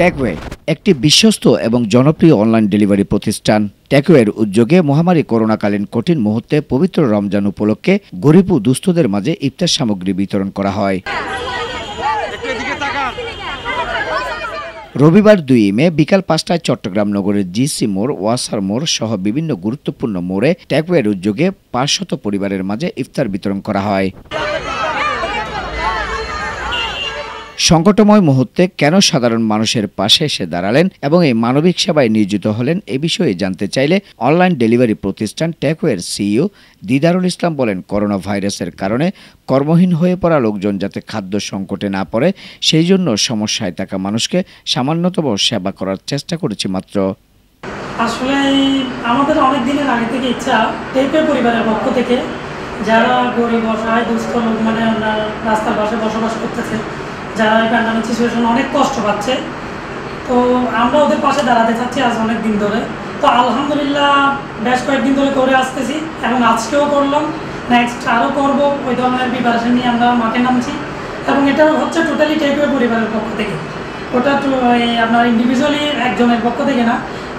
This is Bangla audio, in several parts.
ট্যাকওয়ে একটি বিশ্বস্ত এবং জনপ্রিয় অনলাইন ডেলিভারি প্রতিষ্ঠান। ট্যাকওয়ের উদ্যোগে মহামারী করোনাকালীন কঠিন মুহূর্তে পবিত্র রমজান উপলক্ষে গরিব দুস্থদের মাঝে ইফতার সামগ্রী বিতরণ করা হয়। রবিবার দুই মে বিকাল পাঁচটায় চট্টগ্রাম নগরের জিসি মোড়, ওয়াসার মোড় সহ বিভিন্ন গুরুত্বপূর্ণ মোড়ে ট্যাকওয়ের উদ্যোগে পাঁচশত পরিবারের মাঝে ইফতার বিতরণ করা হয়। সংকটময় মুহূর্তে কেন সাধারণ মানুষের পাশে এসে দাঁড়ালেন এবং এই মানবিক সেবায় নিয়োজিত হলেন এ বিষয়ে জানতে চাইলে অনলাইন ডেলিভারি প্রতিষ্ঠান ট্যাকওয়ের সিইও দিদারুল ইসলাম বলেন করোনা ভাইরাসের কারণে কর্মহীন হয়ে পড়া লোকজন যাতে খাদ্য সংকটে না পড়ে, সেই জন্য সমস্যায় থাকা মানুষকে সামান্যতম সেবা করার চেষ্টা করেছি মাত্র। আসলে আমাদের অনেক দিনের আগে থেকে ইচ্ছা টেপে পরিবারের পক্ষ থেকে যারা গরিব, অসহায়, দুস্থ লোক মানে রাস্তার পাশে বসবাস করতেছে যারা এই প্যান্ডামিক সিচুয়েশন অনেক কষ্ট পাচ্ছে। তো আমরা ওদের পাশে দাঁড়াতে চাচ্ছি আজ অনেক দিন ধরে। তো আলহামদুলিল্লাহ বেশ কয়েকদিন ধরে করে আসতেছি এবং আজকেও করলাম। নেক্সট আরও করব, ওই ধরনের প্রিপারেশন নিয়ে আমরা মাঠে নামছি। এবং এটা হচ্ছে টোটালি টেপে পরিবারের পক্ষ থেকে। ওটা তো আপনার ইন্ডিভিজুয়ালি একজনের পক্ষ থেকে না।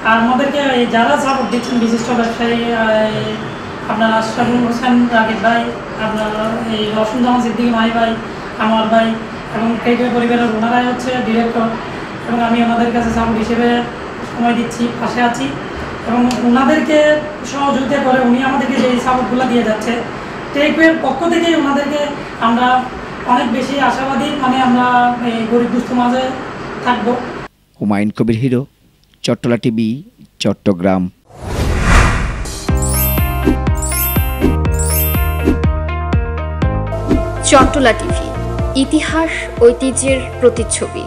আর আমাদেরকে যারা সাপোর্ট দিচ্ছেন, বিশিষ্ট ব্যবসায়ী আপনার আশরাফুল হোসেন রাকিব ভাই, আপনার এই রসুন জামান সিদ্দিকী মাই ভাই, আমার ভাই এবং টেপে পরিবারের ওনারাই হচ্ছে ডিরেক্টর এবং আমি ওনাদের কাছে সাপোর্ট হিসেবে সময় দিচ্ছি পাশে আছি। এবং ওনাদেরকে সহযোগিতা করে উনি আমাদেরকে যে সাপোর্টগুলো দিয়ে যাচ্ছে টেকওয়ের পক্ষ থেকেই ওনাদেরকে আমরা অনেক বেশি আশাবাদী মানে আমরা এই গরিব দুস্থ মাঝে থাকব। Humayun Kabir hero Chattala TV Chattogram. Chattala TV. ইতিহাস ঐতিহ্যের প্রতিচ্ছবি।